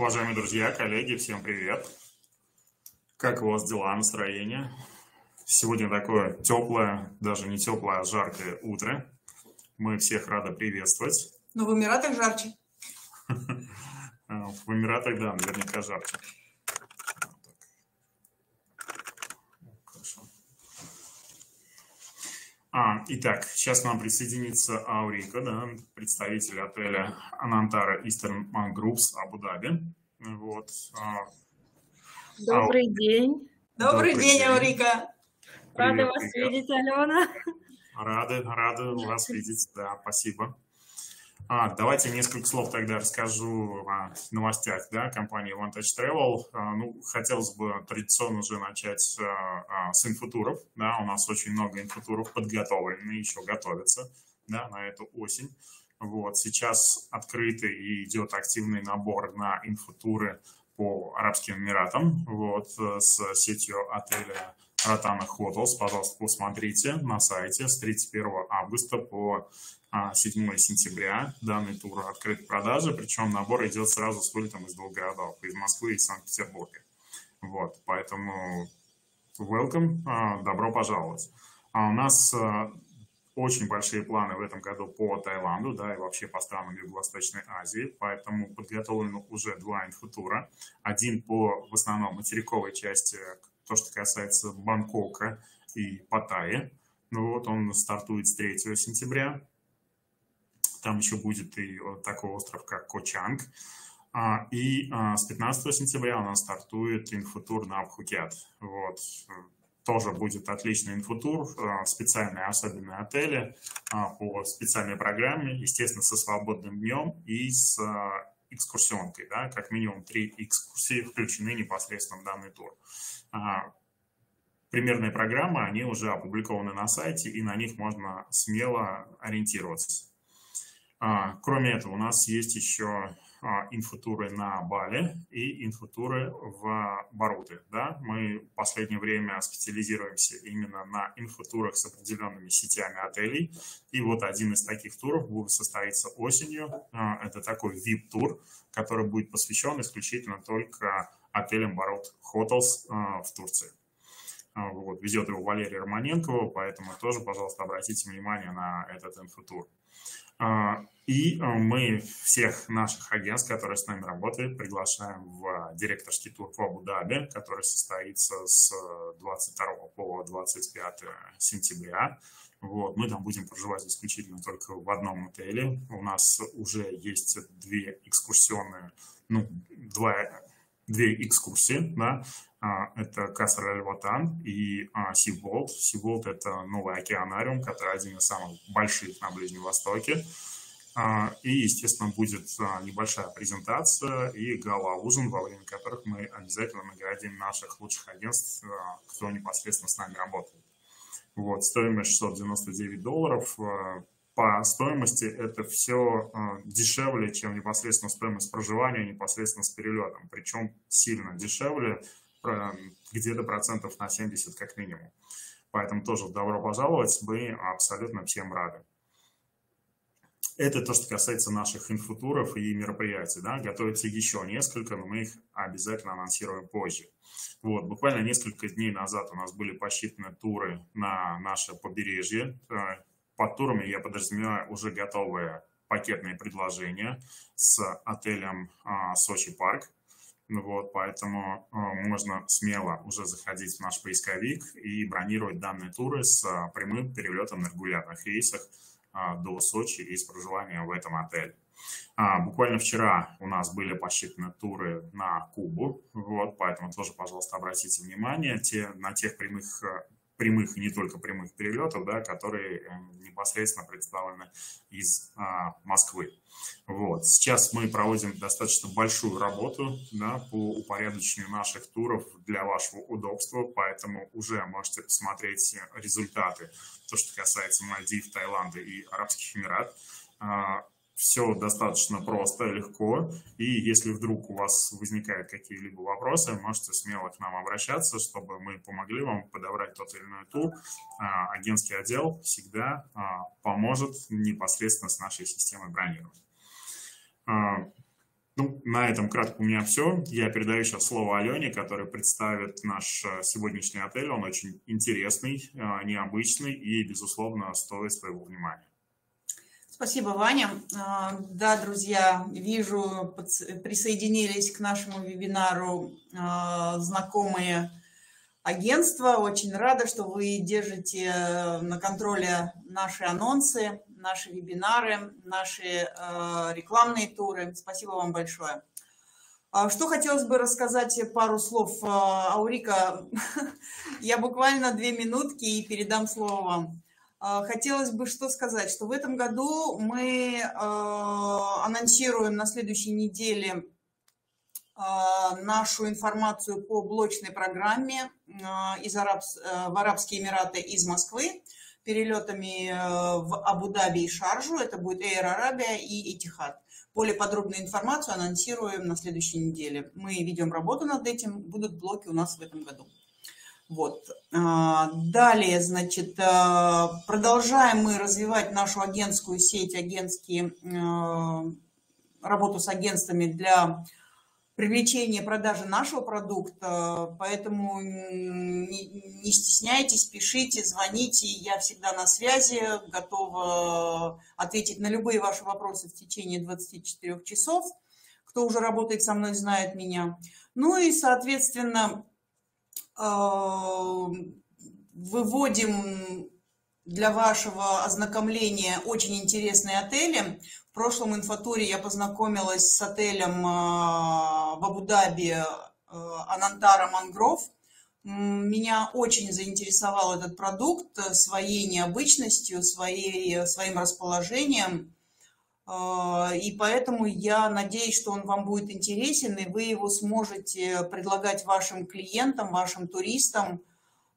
Уважаемые друзья, коллеги, всем привет! Как у вас дела, настроение? Сегодня такое теплое, даже не теплое, а жаркое утро. Мы всех рады приветствовать. Но в Эмиратах жарче. В Эмиратах, да, наверняка жарче. А, итак, сейчас к нам присоединится Аурика, да, представитель отеля Анантара Eastern Groups Абу-Даби. Вот. А, Добрый Ау... день. Добрый, Добрый день, день, Аурика. Рада вас привет. видеть, Алена. Рады, рады вас видеть, да, спасибо. А, давайте несколько слов тогда расскажу о новостях да, компании Vantage Travel. А, ну, хотелось бы традиционно уже начать а, а, с инфотуров. Да, у нас очень много инфотуров подготовлены, еще готовятся да, на эту осень. Вот, сейчас открытый и идет активный набор на инфотуры по Арабским Эмиратам вот, с сетью отеля Ротана Hotels. Пожалуйста, посмотрите на сайте с 31 августа по 7 а, сентября данный тур открыт в продаже, причем набор идет сразу с вылетом из двух городов, из Москвы и Санкт-Петербурга. Вот, поэтому welcome, а, добро пожаловать. А у нас а, очень большие планы в этом году по Таиланду, да, и вообще по странам Юго-Восточной Азии, поэтому подготовлено уже два инфотура. Один по, в основном, материковой части, то, что касается Бангкока и Паттайи. Ну вот, он стартует с 3 сентября, там еще будет и такой остров, как Кочанг. А, и а, с 15 сентября у нас стартует инфотур на Абхукет. Вот. Тоже будет отличный инфотур, а, специальные особенные отели по специальной программе, естественно, со свободным днем и с экскурсионкой. Да? Как минимум три экскурсии включены непосредственно в данный тур. Примерные программы, они уже опубликованы на сайте, и на них можно смело ориентироваться. А, кроме этого, у нас есть еще а, инфотуры на Бали и инфотуры в Баруте. Да? Мы в последнее время специализируемся именно на инфотурах с определенными сетями отелей. И вот один из таких туров будет состоиться осенью. А, это такой VIP-тур, который будет посвящен исключительно только отелям Барут Hotels в Турции. Вот, ведет его Валерий Романенкова, поэтому тоже, пожалуйста, обратите внимание на этот инфотур. А, и а, мы всех наших агентств, которые с нами работают, приглашаем в директорский тур в Абу-Даби, который состоится с 22 по 25 сентября. Вот, мы там будем проживать исключительно только в одном отеле. У нас уже есть две экскурсионные, ну, два, две экскурсии, да, это Касар Аль-Ватан и Сиболт. Сиболт – это новый океанариум, который один из самых больших на Ближнем Востоке. А, и, естественно, будет а, небольшая презентация и гала-ужин, во время которых мы обязательно наградим наших лучших агентств, кто непосредственно с нами работает. Вот, стоимость 699 долларов. По стоимости это все дешевле, чем непосредственно стоимость проживания непосредственно с перелетом. Причем сильно дешевле – где-то процентов на 70 как минимум. Поэтому тоже добро пожаловать, мы абсолютно всем рады. Это то, что касается наших инфутуров и мероприятий. Да? Готовится еще несколько, но мы их обязательно анонсируем позже. Вот, буквально несколько дней назад у нас были посчитаны туры на наше побережье. Э, под турами я подразумеваю уже готовые пакетные предложения с отелем а, Сочи Парк. Ну вот, поэтому э, можно смело уже заходить в наш поисковик и бронировать данные туры с э, прямым перелетом на регулярных рейсах э, до Сочи и с проживанием в этом отеле. А, буквально вчера у нас были посчитаны туры на Кубу, вот, поэтому тоже, пожалуйста, обратите внимание те, на тех прямых прямых и не только прямых перелетов, да, которые э, непосредственно представлены из а, Москвы. Вот. Сейчас мы проводим достаточно большую работу да, по упорядочению наших туров для вашего удобства, поэтому уже можете посмотреть результаты, то, что касается Мальдив, Таиланда и Арабских Эмиратов все достаточно просто, легко. И если вдруг у вас возникают какие-либо вопросы, можете смело к нам обращаться, чтобы мы помогли вам подобрать тот или иной тур. А, агентский отдел всегда а, поможет непосредственно с нашей системой бронирования. А, Ну, на этом кратко у меня все. Я передаю сейчас слово Алене, которая представит наш сегодняшний отель. Он очень интересный, необычный и, безусловно, стоит своего внимания. Спасибо, Ваня. А, да, друзья, вижу, присоединились к нашему вебинару а, знакомые агентства. Очень рада, что вы держите э, на контроле наши анонсы наши вебинары, наши э, рекламные туры. Спасибо вам большое. А что хотелось бы рассказать пару слов. Э, Аурика, я буквально две минутки и передам слово вам. Э, хотелось бы что сказать, что в этом году мы анонсируем на следующей неделе нашу информацию по блочной программе из Арабс... в Арабские Эмираты из Москвы перелетами э, в Абу-Даби и Шаржу. Это будет Air Arabia и Etihad. Более подробную информацию анонсируем на следующей неделе. Мы ведем работу над этим, будут блоки у нас в этом году. Вот. А, далее, значит, э, продолжаем мы развивать нашу агентскую сеть, агентские, э, работу с агентствами для привлечения продажи нашего продукта, поэтому не, не стесняйтесь, пишите, звоните, я всегда на связи, готова ответить на любые ваши вопросы в течение 24 часов. Кто уже работает со мной, знает меня. Ну и, соответственно, выводим для вашего ознакомления очень интересные отели. В прошлом инфотуре я познакомилась с отелем а, в Абу-Даби а, Анантара Мангров. Меня очень заинтересовал этот продукт своей необычностью, своей, своим расположением. А, и поэтому я надеюсь, что он вам будет интересен, и вы его сможете предлагать вашим клиентам, вашим туристам –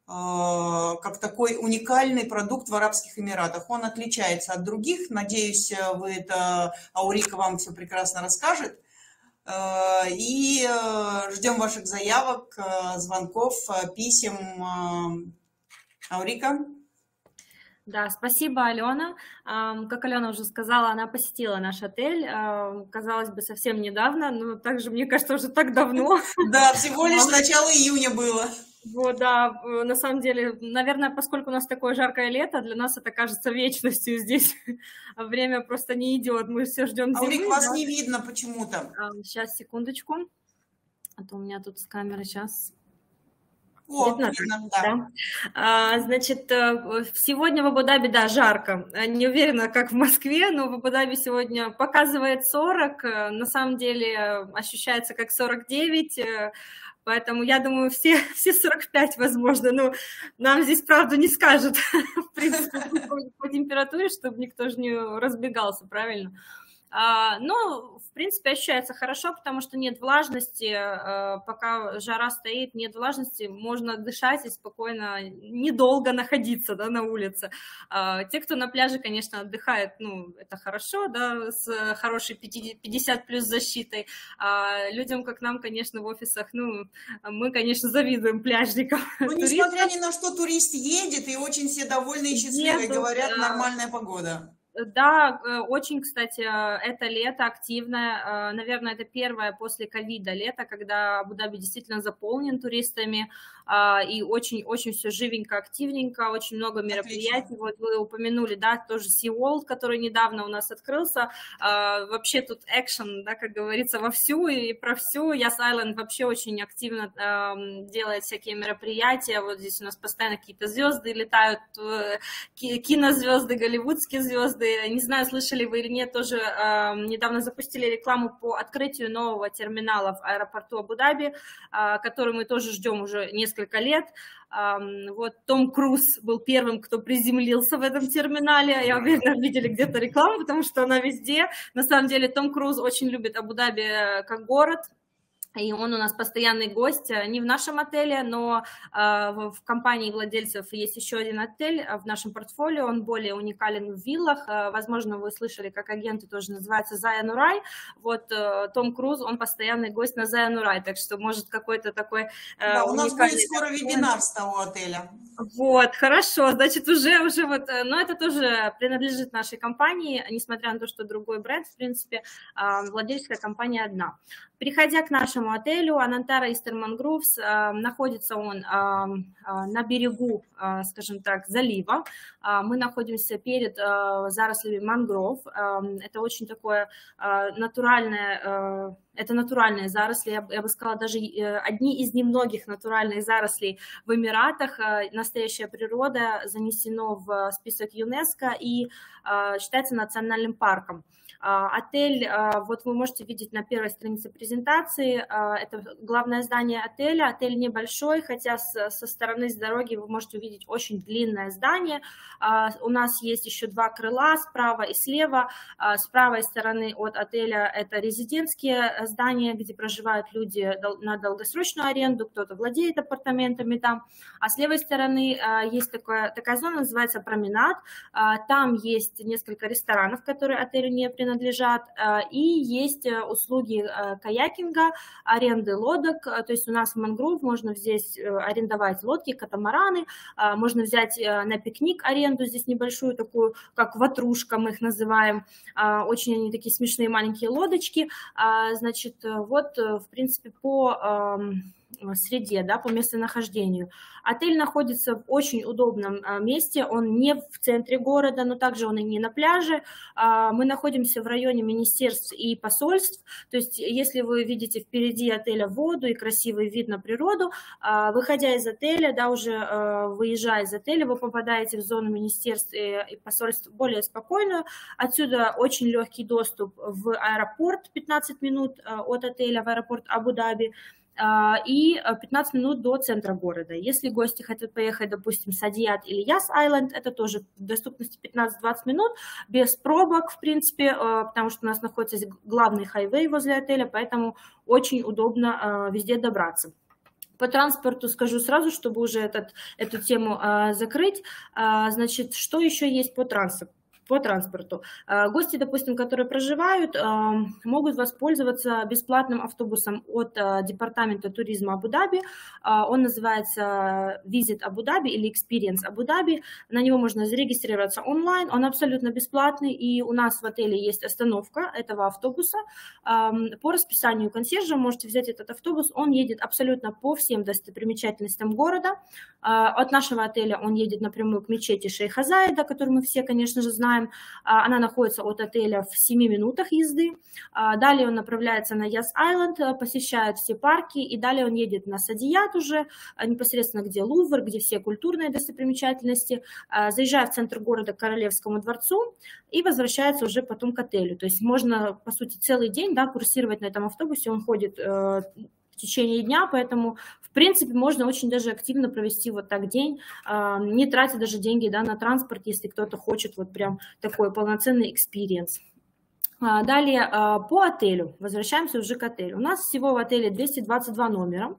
а, как такой уникальный продукт в Арабских Эмиратах. Он отличается от других. Надеюсь, вы это, Аурика вам все прекрасно расскажет. А, и ждем ваших заявок, звонков, писем. Аурика? Да, спасибо, Алена. Как Алена уже сказала, она посетила наш отель, казалось бы, совсем недавно, но также, мне кажется, уже так давно. Да, всего лишь начало июня было. Вот, да, э, на самом деле, наверное, поскольку у нас такое жаркое лето, для нас это кажется вечностью здесь. Время просто не идет, мы все ждем зимы. Аурик, вас не видно почему-то. Сейчас, секундочку. А то у меня тут с камеры сейчас... О, видно, видно да. да. А, значит, э, сегодня в Абу-Даби, да, жарко. Не уверена, как в Москве, но в Абу-Даби сегодня показывает 40. Э, на самом деле ощущается как 49 Поэтому я думаю, все, все 45 возможно. Ну, нам здесь правду не скажут, в принципе, по, по температуре, чтобы никто же не разбегался, правильно? А, но, в принципе, ощущается хорошо, потому что нет влажности, э, пока жара стоит, нет влажности, можно дышать и спокойно, недолго находиться да, на улице. А, те, кто на пляже, конечно, отдыхает, ну, это хорошо, да, с хорошей 50 плюс защитой. А людям, как нам, конечно, в офисах, ну, мы, конечно, завидуем пляжникам. Ну, несмотря ни на что, турист едет, и очень все довольны и счастливы, говорят, нормальная погода. Да, э, очень, кстати, это лето активное. Э, наверное, это первое после ковида лето, когда Абу-Даби действительно заполнен туристами. А, и очень-очень все живенько, активненько, очень много мероприятий. Отлично. Вот вы упомянули, да, тоже SeaWorld, который недавно у нас открылся. А, вообще тут экшен, да, как говорится, вовсю и про всю. Яс Island вообще очень активно делает всякие мероприятия. Вот здесь у нас постоянно какие-то звезды летают, э, кинозвезды, голливудские звезды. Не знаю, слышали вы или нет, тоже недавно запустили рекламу по открытию нового терминала в аэропорту Абу-Даби, а, который мы тоже ждем уже несколько несколько лет. Вот Том Круз был первым, кто приземлился в этом терминале. Я уверена, видели где-то рекламу, потому что она везде. На самом деле Том Круз очень любит Абу-Даби как город, и он у нас постоянный гость э, не в нашем отеле, но э, в компании владельцев есть еще один отель э, в нашем портфолио, он более уникален в виллах, возможно, вы слышали, как агенты тоже называется Заянурай, вот Том Круз, он постоянный гость на Заянурай, так что может какой-то такой Да, у нас будет скоро вебинар с того отеля. Вот, хорошо, значит, уже, уже вот, но это тоже принадлежит нашей компании, несмотря на то, что другой бренд, в принципе, владельческая компания одна. Приходя к нашему отелю Анантара Истерман Грувс, находится он а, на берегу, скажем так, залива. Мы находимся перед зарослями мангров. Это очень такое натуральное это натуральные заросли, я бы сказала, даже э, одни из немногих натуральных зарослей в Эмиратах. Настоящая природа занесено в список ЮНЕСКО и считается национальным парком. А, отель, а, вот вы можете видеть на первой странице презентации, а, это главное здание отеля. Отель небольшой, хотя со стороны с дороги вы можете увидеть очень длинное здание. У нас есть еще два крыла справа и слева. С правой стороны от отеля это резидентские здания, где проживают люди на долгосрочную аренду, кто-то владеет апартаментами там. А с левой стороны есть такая, такая зона, называется променад. Там есть несколько ресторанов, которые отелю не принадлежат принадлежат, э, и есть э, услуги э, каякинга, аренды лодок, то есть у нас в Мангров можно здесь арендовать лодки, катамараны, можно взять на пикник аренду здесь небольшую такую, как ватрушка мы их называем, очень они такие смешные маленькие лодочки, значит, вот, в принципе, по эм, среде, да, по местонахождению. Отель находится в очень удобном а, месте, он не в центре города, но также он и не на пляже. А, мы находимся в районе министерств и посольств, то есть если вы видите впереди отеля воду и красивый вид на природу, а, выходя из отеля, да, уже выезжая из отеля, вы попадаете в зону министерств и посольств более спокойную. Отсюда очень легкий доступ в аэропорт, 15 минут от отеля в аэропорт Абу-Даби. А, и 15 минут до центра города. Если гости хотят поехать, допустим, с Адиат или Яс-Айленд, это тоже в доступности 15-20 минут, без пробок, в принципе, а, потому что у нас находится главный хайвей возле отеля, поэтому очень удобно а, везде добраться. По транспорту скажу сразу, чтобы уже этот, эту тему закрыть. Значит, что еще есть по транспорту? По транспорту. А, гости, допустим, которые проживают, а, могут воспользоваться бесплатным автобусом от а, Департамента туризма Абу-Даби. Он называется Visit Абу-Даби или Experience Абу-Даби. На него можно зарегистрироваться онлайн. Он абсолютно бесплатный, и у нас в отеле есть остановка этого автобуса. По расписанию консьержа можете взять этот автобус. Он едет абсолютно по всем достопримечательностям города. От нашего отеля он едет напрямую к мечети Шейха Заида, которую мы все, конечно же, знаем знаем, а, она находится от отеля в 7 минутах езды. А, далее он направляется на Яс-Айленд, э, посещает все парки, и далее он едет на Садият уже, а, непосредственно где Лувр, где все культурные достопримечательности, заезжает в центр города к Королевскому дворцу и возвращается уже потом к отелю. То есть можно, по сути, целый день да, курсировать на этом автобусе, он ходит э, в течение дня, поэтому, принципе, можно очень даже активно провести вот так день, а, не тратя даже деньги да, на транспорт, если кто-то хочет вот прям такой полноценный experience. А, далее а, по отелю, возвращаемся уже к отелю. У нас всего в отеле 222 номера,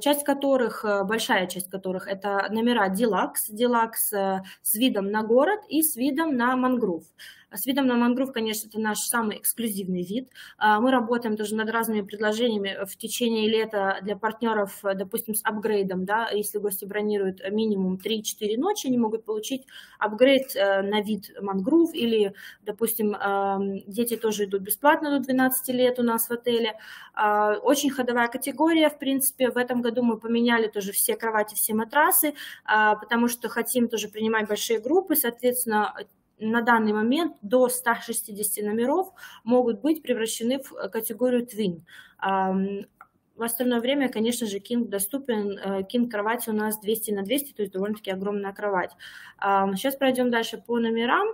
часть которых, э, большая часть которых это номера Deluxe, Deluxe э, с видом на город и с видом на мангров. С видом на мангров, конечно, это наш самый эксклюзивный вид. А, мы работаем тоже над разными предложениями в течение лета для партнеров, допустим, с апгрейдом. Да? Если гости бронируют минимум 3-4 ночи, они могут получить апгрейд э, на вид мангров или, допустим, дети тоже идут бесплатно до 12 лет у нас в отеле. А, очень ходовая категория, в принципе. В этом году мы поменяли тоже все кровати, все матрасы, а, потому что хотим тоже принимать большие группы, соответственно, на данный момент до 160 номеров могут быть превращены в категорию Twin. В остальное время, конечно же, King доступен. King э, кровати у нас 200 на 200, то есть довольно-таки огромная кровать. Сейчас пройдем дальше по номерам.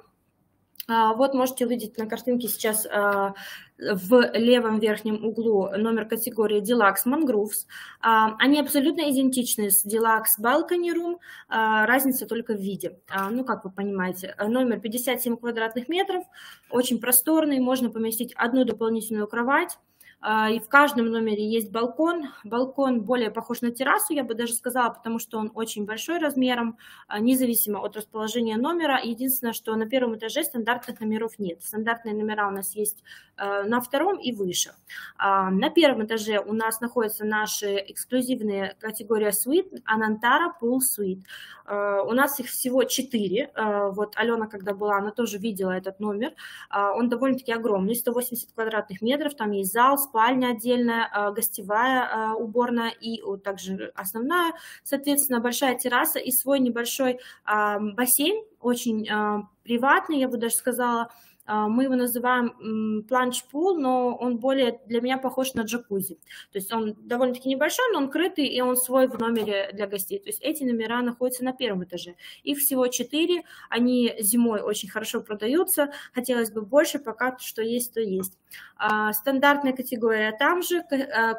А, вот можете увидеть на картинке сейчас а, в левом верхнем углу номер категории Deluxe Mangroves. А, они абсолютно идентичны с Deluxe Balcony Room, разница только в виде. Ну, как вы понимаете, номер 57 квадратных метров, очень просторный, можно поместить одну дополнительную кровать, и в каждом номере есть балкон. Балкон более похож на террасу, я бы даже сказала, потому что он очень большой размером, а, независимо от расположения номера. Единственное, что на первом этаже стандартных номеров нет. Стандартные номера у нас есть а, на втором и выше. На первом этаже у нас находятся наши эксклюзивные категории Suite, Anantara Pool Suite. У нас их всего четыре. Вот Алена, когда была, она тоже видела этот номер. Он довольно-таки огромный, 180 квадратных метров. Там есть зал, спальня отдельная, а, гостевая а, уборная и также основная, соответственно, большая терраса и свой небольшой бассейн, очень приватный, я бы даже сказала, мы его называем планч-пул, но он более для меня похож на джакузи. То есть он довольно-таки небольшой, но он крытый, и он свой в номере для гостей. То есть эти номера находятся на первом этаже. Их всего четыре, они зимой очень хорошо продаются. Хотелось бы больше, пока что есть, то есть. А, стандартная категория там же.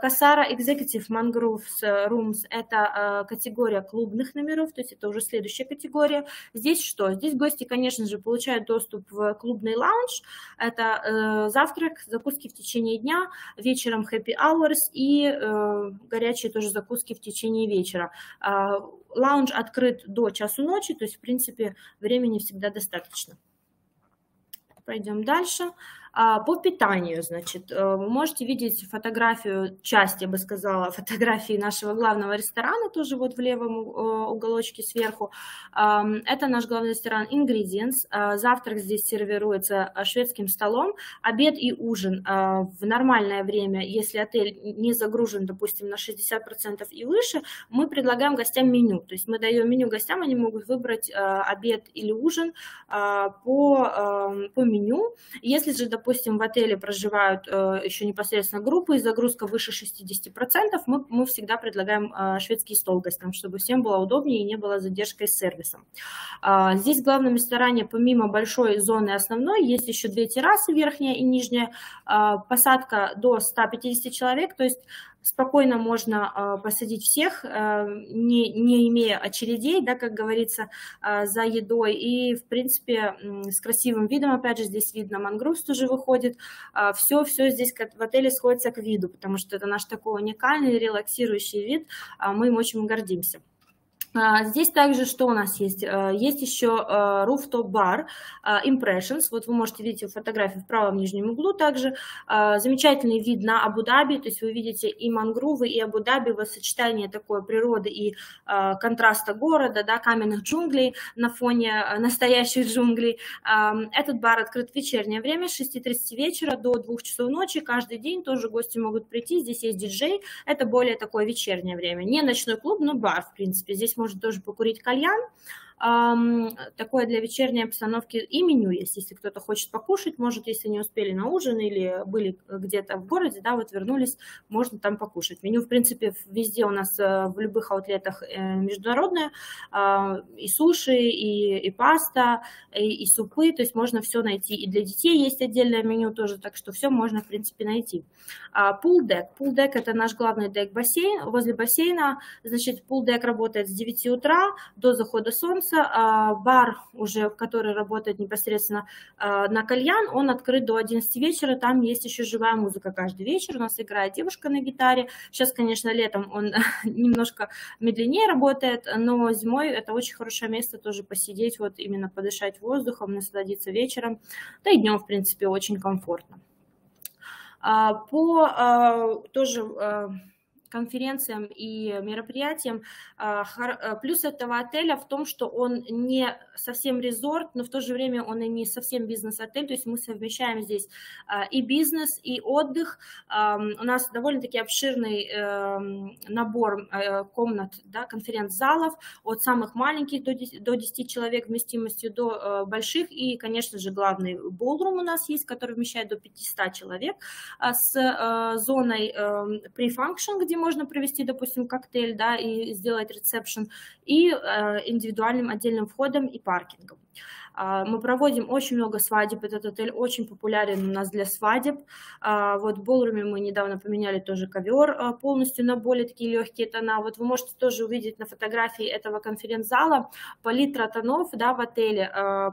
Касара Executive Mangroves Rooms – это а, категория клубных номеров, то есть это уже следующая категория. Здесь что? Здесь гости, конечно же, получают доступ в клубный лаунж. Это э, завтрак, закуски в течение дня, вечером happy hours и э, горячие тоже закуски в течение вечера. Э, лаунж открыт до часу ночи, то есть, в принципе, времени всегда достаточно. Пойдем дальше. А, по питанию, значит, э, вы можете видеть фотографию, часть, я бы сказала, фотографии нашего главного ресторана, тоже вот в левом э, уголочке сверху. Это наш главный ресторан Ingredients. А, завтрак здесь сервируется э, шведским столом. Обед и ужин в нормальное время, если отель не загружен, допустим, на 60% и выше, мы предлагаем гостям меню. То есть мы даем меню гостям, они могут выбрать обед или ужин по, по меню. Если же, допустим, в отеле проживают э, еще непосредственно группы, и загрузка выше 60%, мы, мы всегда предлагаем э, шведский стол гостям, чтобы всем было удобнее и не было задержкой с сервисом. А, здесь в главном ресторане, помимо большой зоны основной, есть еще две террасы, верхняя и нижняя, а, посадка до 150 человек, то есть спокойно можно а, посадить всех, а, не, не имея очередей, да, как говорится, а, за едой. И, в принципе, с красивым видом, опять же, здесь видно, мангрус тоже выходит. Все, все здесь в отеле сходится к виду, потому что это наш такой уникальный, релаксирующий вид. Мы им очень гордимся. А, здесь также что у нас есть? А, есть еще а, rooftop bar Impressions. Вот вы можете видеть фотографию в правом нижнем углу также. Замечательный вид на Абу-Даби, то есть вы видите и мангрувы, и Абу-Даби, в сочетании такой природы и контраста города, да, каменных джунглей на фоне настоящих джунглей. Этот бар открыт в вечернее время с 6.30 вечера до 2 часов ночи. Каждый день тоже гости могут прийти. Здесь есть диджей. Это более такое вечернее время. Не ночной клуб, но бар, в принципе. Здесь можно тоже покурить кальян такое для вечерней обстановки и меню есть. Если кто-то хочет покушать, может, если не успели на ужин или были где-то в городе, да, вот вернулись, можно там покушать. Меню, в принципе, везде у нас э, в любых аутлетах э, международное, а, и суши, и, и паста, и, и супы, то есть можно все найти. И для детей есть отдельное меню тоже, так что все можно, в принципе, найти. Пул-дек. Пул-дек – это наш главный дек-бассейн. Возле бассейна, значит, пул-дек работает с 9 утра до захода солнца, а, бар уже, который работает непосредственно а, на кальян, он открыт до 11 вечера, там есть еще живая музыка каждый вечер, у нас играет девушка на гитаре. Сейчас, конечно, летом он немножко медленнее работает, но зимой это очень хорошее место тоже посидеть, вот именно подышать воздухом, насладиться вечером, да и днем, в принципе, очень комфортно. А, по тоже конференциям и мероприятиям. А, а, плюс этого отеля в том, что он не совсем резорт, но в то же время он и не совсем бизнес-отель, то есть мы совмещаем здесь а, и бизнес, и отдых. У нас довольно-таки обширный эм, набор э, комнат, да, конференц-залов, от самых маленьких до 10, до 10 человек вместимостью до э, больших, и, конечно же, главный болрум у нас есть, который вмещает до 500 человек с э, зоной эм, pre-function, где можно провести, допустим, коктейль, да, и сделать ресепшн, и э, индивидуальным отдельным входом и паркингом. Мы проводим очень много свадеб, этот отель очень популярен у нас для свадеб. Вот в Болруме мы недавно поменяли тоже ковер полностью на более такие легкие тона. Вот вы можете тоже увидеть на фотографии этого конференц-зала палитра тонов да, в отеле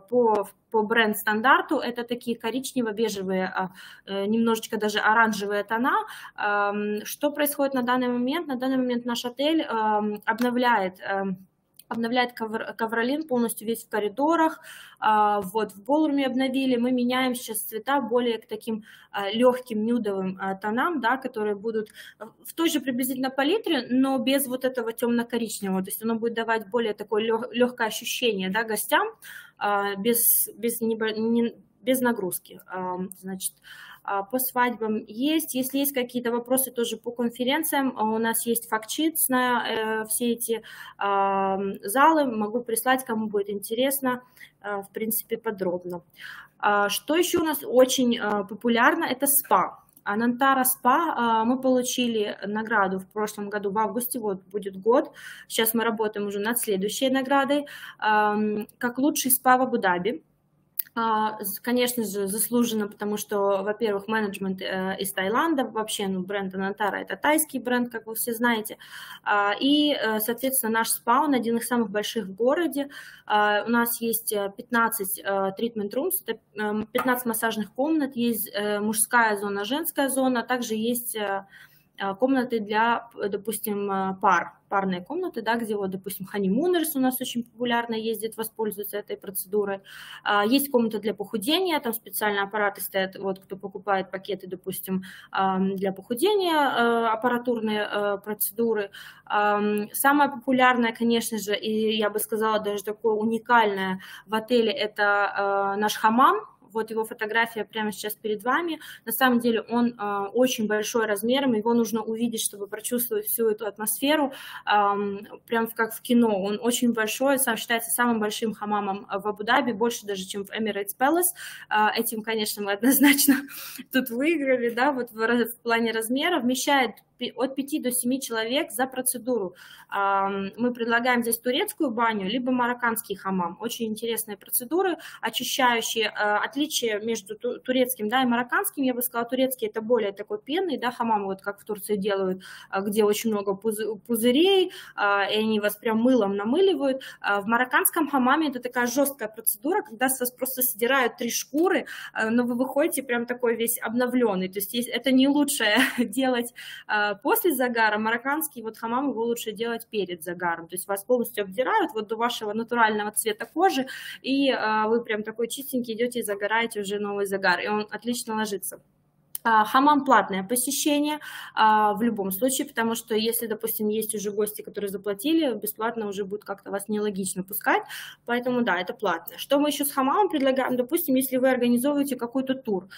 по по бренд-стандарту это такие коричнево-бежевые, э, немножечко даже оранжевые тона. Что происходит на данный момент? На данный момент наш отель обновляет обновляет ковр, ковролин полностью весь в коридорах, а, вот в Болруме обновили, мы меняем сейчас цвета более к таким а, легким нюдовым а, тонам, да, которые будут в той же приблизительно палитре, но без вот этого темно-коричневого, то есть оно будет давать более такое легкое ощущение, да, гостям, без, без, не, без нагрузки, значит, а, по свадьбам есть. Если есть какие-то вопросы тоже по конференциям, а, у нас есть фактчит на э, все эти а, залы, могу прислать, кому будет интересно, в принципе, подробно. Что еще у нас очень популярно, это спа. Анантара СПА мы получили награду в прошлом году, в августе, вот будет год. Сейчас мы работаем уже над следующей наградой, как лучший СПА в Абу-Даби. А, конечно же, заслуженно, потому что, во-первых, менеджмент э, из Таиланда, вообще, ну, бренд Анантара – это тайский бренд, как вы все знаете, а, и, э, соответственно, наш спа, он один из самых больших в городе, а, у нас есть 15 treatment rooms, это 15 массажных комнат, есть э, мужская зона, женская зона, также есть комнаты для, допустим, пар, парные комнаты, да, где вот, допустим, ханимунерс у нас очень популярно ездит, воспользуется этой процедурой. А, есть комната для похудения, там специальные аппараты стоят, вот кто покупает пакеты, допустим, для похудения, э, аппаратурные э, процедуры. Самое популярное, конечно же, и я бы сказала даже такое уникальное в отеле, это э, наш хамам, вот его фотография прямо сейчас перед вами. На самом деле он э, очень большой размером, его нужно увидеть, чтобы прочувствовать всю эту атмосферу, э, прям как в кино. Он очень большой, сам считается самым большим хамамом в Абу-Даби, больше даже, чем в Emirates Palace. Э, этим, конечно, мы однозначно тут выиграли, да, вот в, в плане размера. Вмещает от 5 до 7 человек за процедуру. Мы предлагаем здесь турецкую баню, либо марокканский хамам. Очень интересные процедуры, очищающие. А, отличие между турецким да, и марокканским, я бы сказала, турецкий это более такой пенный, да, хамам, вот как в Турции делают, а, где очень много пузырей, а, и они вас прям мылом намыливают. В марокканском хамаме это такая жесткая процедура, когда с вас просто сдирают три шкуры, но вы выходите прям такой весь обновленный. То есть это не лучшее делать после загара, марокканский вот хамам его лучше делать перед загаром, то есть вас полностью обдирают вот до вашего натурального цвета кожи, и а, вы прям такой чистенький идете и загораете уже новый загар, и он отлично ложится. А, хамам платное посещение в любом случае, потому что если, допустим, есть уже гости, которые заплатили, бесплатно уже будет как-то вас нелогично пускать, поэтому да, это платное. Что мы еще с хамамом предлагаем? Допустим, если вы организовываете какой-то тур,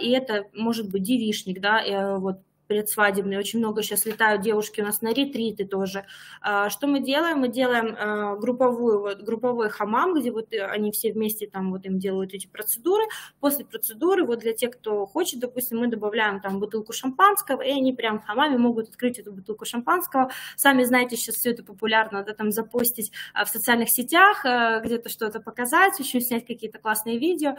и это может быть девишник, да, э, вот предсвадебные. Очень много сейчас летают девушки у нас на ретриты тоже. А, что мы делаем? Мы делаем а, групповую, вот, групповой хамам, где вот они все вместе там вот им делают эти процедуры. После процедуры, вот для тех, кто хочет, допустим, мы добавляем там бутылку шампанского, и они прям в хамаме могут открыть эту бутылку шампанского. Сами знаете, сейчас все это популярно, да, там запостить а, в социальных сетях, где-то что-то показать, еще снять какие-то классные видео.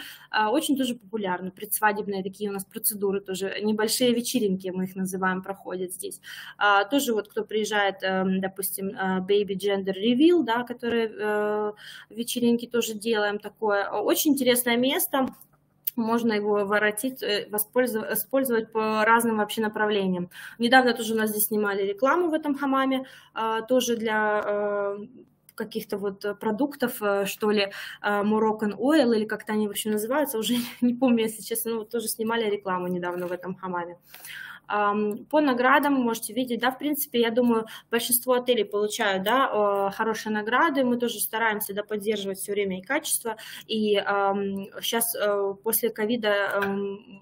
Очень тоже популярно. Предсвадебные такие у нас процедуры тоже, небольшие вечеринки мы их называем, проходят здесь. А, тоже вот кто приезжает, эм, допустим, э, Baby Gender Reveal, да, которые э, вечеринки тоже делаем такое. Очень интересное место, можно его воротить, э, воспользовать, использовать по разным вообще направлениям. Недавно тоже у нас здесь снимали рекламу в этом хамаме, тоже для каких-то вот продуктов, что ли, Moroccan Oil, или как-то они вообще называются, уже не помню, если честно, но вот тоже снимали рекламу недавно в этом хамаме. По наградам можете видеть, да, в принципе, я думаю, большинство отелей получают, да, хорошие награды, мы тоже стараемся, да, поддерживать все время и качество, и сейчас э, после ковида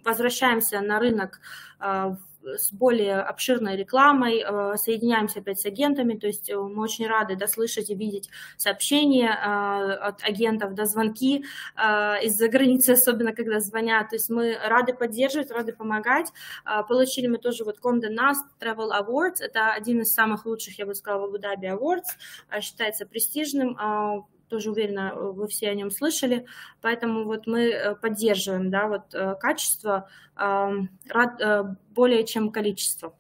возвращаемся на рынок а, с более обширной рекламой, э, соединяемся опять с агентами, то есть э, мы очень рады да, слышать и видеть сообщения э, от агентов, да, звонки из-за границы, особенно когда звонят, то есть мы рады поддерживать, рады помогать. Получили мы тоже вот Condé Nast Travel Awards, это один из самых лучших, я бы сказала, в Абу-Даби Awards, считается престижным, тоже уверена, вы все о нем слышали, поэтому вот мы поддерживаем, да, вот качество более чем количество.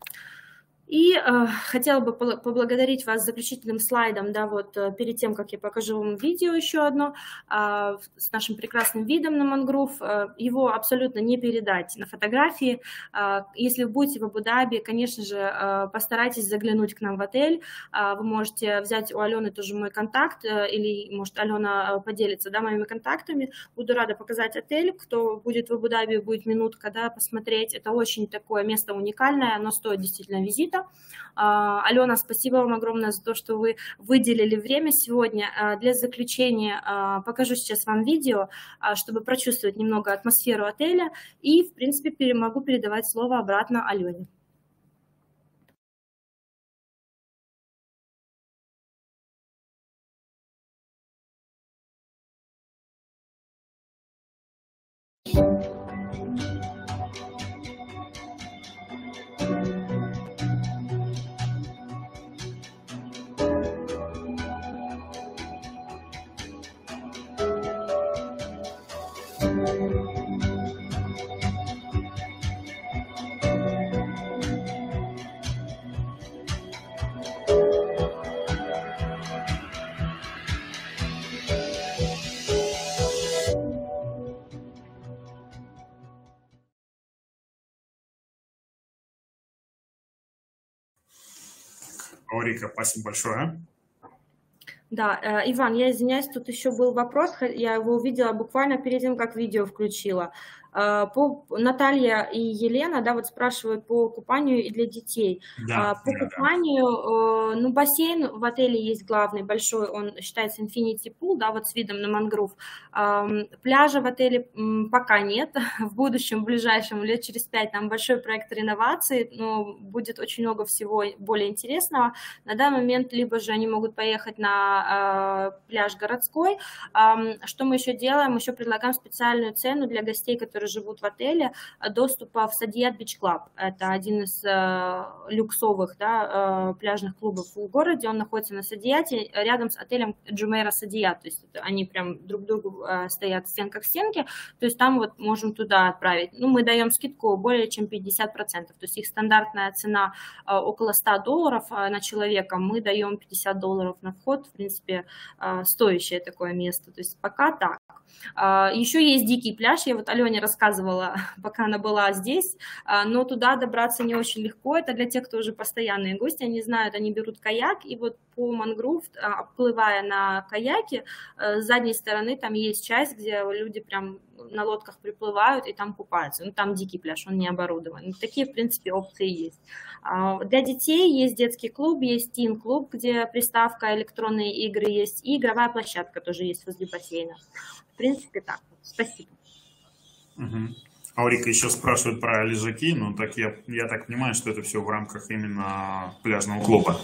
И э, хотела бы поблагодарить вас заключительным слайдом, да, вот э, перед тем, как я покажу вам видео еще одно э, с нашим прекрасным видом на мангров. Э, его абсолютно не передать на фотографии. Э, если вы будете в Абу-Даби, конечно же, э, постарайтесь заглянуть к нам в отель. Э, вы можете взять у Алены тоже мой контакт, э, или, может, Алена э, поделится, да, моими контактами. Буду рада показать отель. Кто будет в Абу-Даби, будет минутка, да, посмотреть. Это очень такое место уникальное, оно стоит действительно визита. А, Алена, спасибо вам огромное за то, что вы выделили время сегодня. А, для заключения а, покажу сейчас вам видео, чтобы прочувствовать немного атмосферу отеля и, в принципе, могу передавать слово обратно Алене. Рика, спасибо большое. Да, э, Иван, я извиняюсь, тут еще был вопрос, я его увидела буквально перед тем, как видео включила. А, по, Наталья и Елена, да, вот спрашивают по купанию и для детей. Да, а, по да, купанию, да. ну, бассейн в отеле есть главный, большой, он считается Infinity Pool, да, вот с видом на мангров. Пляжа в отеле пока нет, в будущем, в ближайшем, лет через пять, там большой проект реновации, но будет очень много всего более интересного. На данный момент либо же они могут поехать на а, пляж городской. Что мы еще делаем? Еще предлагаем специальную цену для гостей, которые которые живут в отеле, э, доступа в Saadiyat Beach Club. Это один из э, люксовых да, э, пляжных клубов в городе. Он находится на Садияте, рядом с отелем Джумейра Садият. То есть они прям друг другу э, стоят стенка к стенке. То есть там вот можем туда отправить. Ну, мы даем скидку более чем 50%. То есть их стандартная цена около 100 долларов на человека. Мы даем 50 долларов на вход. В принципе, стоящее такое место. То есть пока так. Э, еще есть дикий пляж. Я вот Алене рассказывала пока она была здесь, а, но туда добраться не очень легко. Это для тех, кто уже постоянные гости, они знают, они берут каяк, и вот по мангров, а, обплывая на каяке, э, с задней стороны там есть часть, где люди прям на лодках приплывают и там купаются. Ну, там дикий пляж, он не оборудован. Такие, в принципе, опции есть. А, для детей есть детский клуб, есть тин-клуб, где приставка, электронные игры есть, и игровая площадка тоже есть возле бассейна. В принципе, так. Спасибо. Угу. Аурика еще спрашивает про лежаки, ну так я, я так понимаю, что это все в рамках именно пляжного клуба.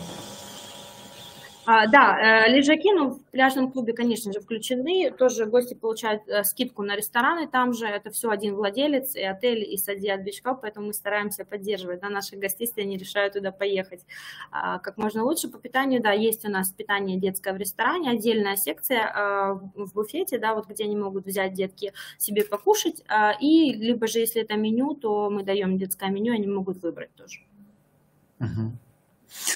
А, да, э, лежаки, ну, в пляжном клубе, конечно же, включены. Тоже гости получают э, скидку на рестораны там же. Это все один владелец, и отель, и Садиат Бичков, поэтому мы стараемся поддерживать да, наших гостей, если они решают туда поехать а, как можно лучше. По питанию, да, есть у нас питание детское в ресторане, отдельная секция а, в буфете, да, вот где они могут взять детки себе покушать. И либо же, если это меню, то мы даем детское меню, они могут выбрать тоже. Uh-huh.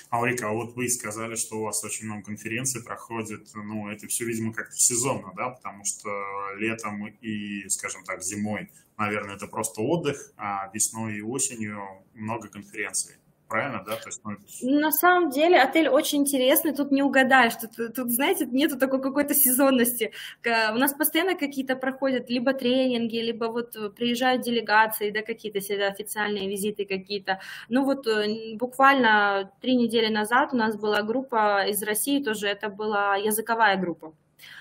Аурика, а вот вы сказали, что у вас очень много конференций проходит, ну, это все, видимо, как-то сезонно, да, потому что летом и, скажем так, зимой, наверное, это просто отдых, а весной и осенью много конференций правильно, да? То есть, ну... На самом деле отель очень интересный, тут не угадаешь, тут, тут знаете, нету такой какой-то сезонности. У нас постоянно какие-то проходят либо тренинги, либо вот приезжают делегации, да, какие-то официальные визиты какие-то. Ну вот э, буквально три недели назад у нас была группа из России, тоже это была языковая группа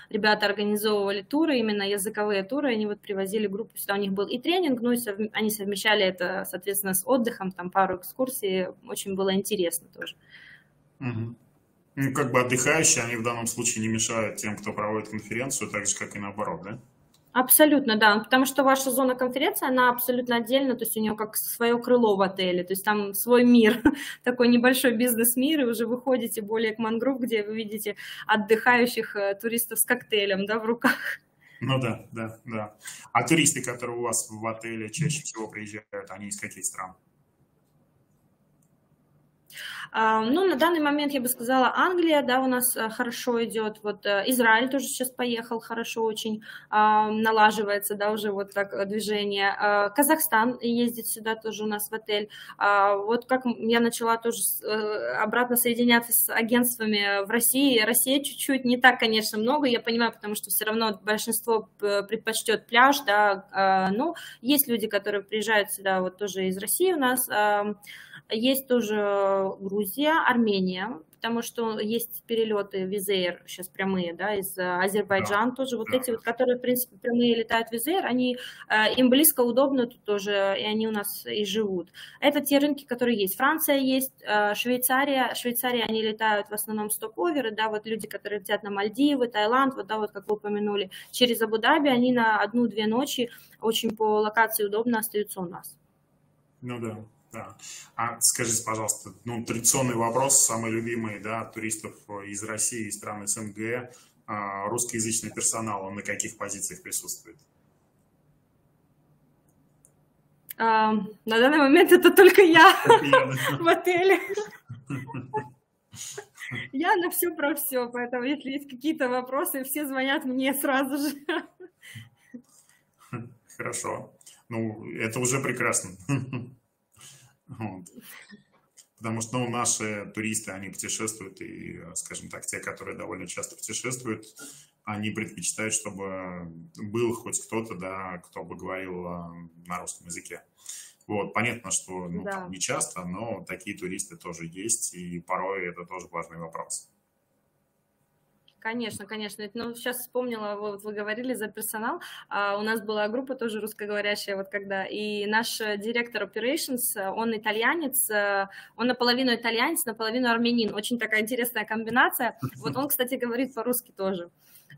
ребята организовывали туры, именно языковые туры, они вот привозили группу сюда, у них был и тренинг, ну и сов... они совмещали это, соответственно, с отдыхом, там пару экскурсий, очень было интересно тоже. Угу. Ну, как бы отдыхающие, они в данном случае не мешают тем, кто проводит конференцию, так же, как и наоборот, да? Абсолютно, да, потому что ваша зона конференции, она абсолютно отдельно, то есть у нее как свое крыло в отеле, то есть там свой мир, такой небольшой бизнес-мир, и уже выходите более к мангров, где вы видите отдыхающих э, туристов с коктейлем, да, в руках. Ну да, да, да. А туристы, которые у вас в отеле чаще всего приезжают, они из каких стран? Ну, на данный момент я бы сказала, Англия, да, у нас э, хорошо идет, вот э, Израиль тоже сейчас поехал, хорошо очень налаживается, да, уже вот так э, движение. Казахстан ездит сюда тоже у нас в отель. Вот как я начала тоже обратно соединяться с агентствами в России, Россия чуть-чуть, не так, конечно, много, я понимаю, потому что все равно большинство предпочтет пляж, да, но есть люди, которые приезжают сюда вот тоже из России у нас, есть тоже Грузия, Армения, потому что есть перелеты Визейр, сейчас прямые, да, из Азербайджана да, тоже, вот да. эти вот, которые, в принципе, прямые летают Визейр, они, э, им близко, удобно тут тоже, и они у нас и живут. Это те рынки, которые есть. Франция есть, э, Швейцария, Швейцария, они летают в основном стоп-оверы, да, вот люди, которые летят на Мальдивы, Таиланд, вот, да, вот, как вы упомянули, через Абу-Даби, они на одну-две ночи очень по локации удобно остаются у нас. Ну да, да. А скажите, пожалуйста, ну, традиционный вопрос, самый любимый, да, туристов из России и стран СНГ, а, русскоязычный персонал, он на каких позициях присутствует? А, на данный момент это только я в отеле. Я на все про все, поэтому если есть какие-то вопросы, все звонят мне сразу же. Хорошо. Ну, это уже прекрасно. Вот. Потому что ну, наши туристы, они путешествуют, и, скажем так, те, которые довольно часто путешествуют, они предпочитают, чтобы был хоть кто-то, да, кто бы говорил а, на русском языке. Вот, понятно, что ну, да. не часто, но такие туристы тоже есть, и порой это тоже важный вопрос. Конечно, конечно. Ну, сейчас вспомнила, вот вы говорили за персонал. А у нас была группа тоже русскоговорящая, вот когда, и наш директор operations, он итальянец, он наполовину итальянец, наполовину армянин. Очень такая интересная комбинация. Вот он, кстати, говорит по-русски тоже.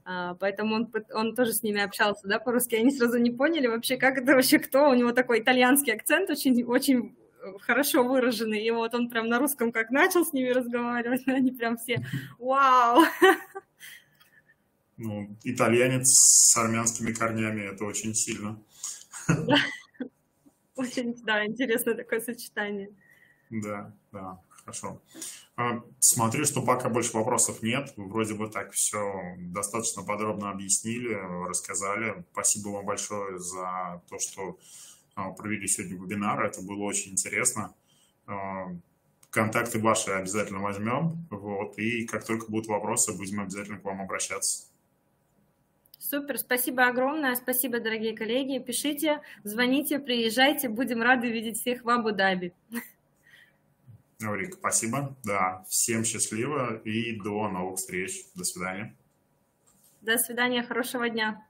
А, поэтому он, он тоже с ними общался, да, по-русски. Они сразу не поняли вообще, как это вообще кто. У него такой итальянский акцент очень, очень хорошо выраженный. И вот он прям на русском как начал с ними разговаривать, они прям все «Вау!» ну, итальянец с армянскими корнями, это очень сильно. Да. Очень, да, интересное такое сочетание. Да, да, хорошо. А, смотрю, что пока больше вопросов нет. Вроде бы так все достаточно подробно объяснили, рассказали. Спасибо вам большое за то, что провели сегодня вебинар. Это было очень интересно. А, контакты ваши обязательно возьмем. Вот, и как только будут вопросы, будем обязательно к вам обращаться. Супер, спасибо огромное, спасибо, дорогие коллеги. Пишите, звоните, приезжайте, будем рады видеть всех в Абу-Даби. Рик, спасибо. Да, всем счастливо и до новых встреч. До свидания. До свидания, хорошего дня.